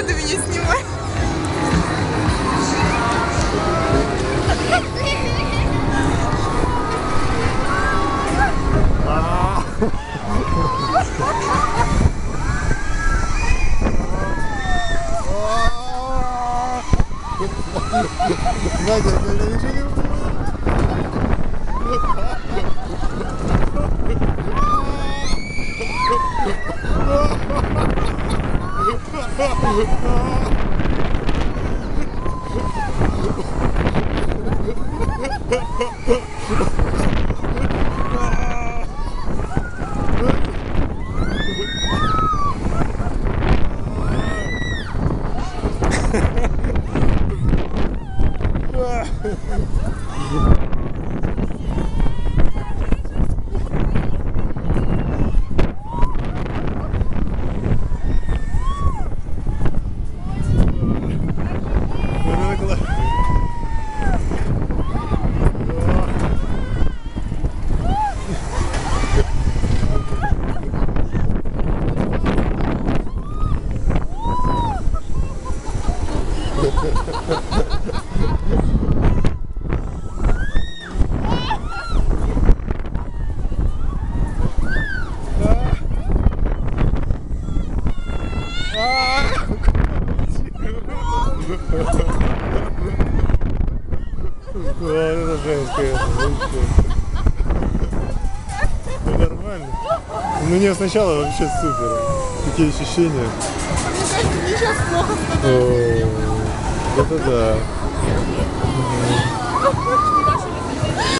надо меня снимать. Надя, я ничего не Вот Вот это жесть, конечно. Ну, нормально. Ну не, сначала вообще супер. Какие ощущения. Мне кажется, мне сейчас плохо О, This is a